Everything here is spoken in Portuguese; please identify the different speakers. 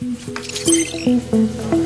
Speaker 1: Música